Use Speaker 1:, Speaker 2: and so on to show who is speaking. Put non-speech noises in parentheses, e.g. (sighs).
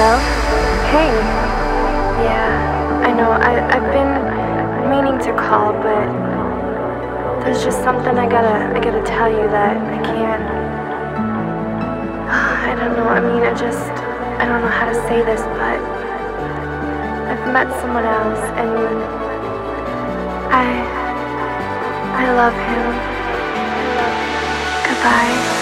Speaker 1: Hey. Yeah, I know. I, I've been meaning to call, but there's just something I gotta, I gotta tell you that I can't. (sighs) I don't know. I mean, I just, I don't know how to say this, but I've met someone else, and I, I love him. Goodbye.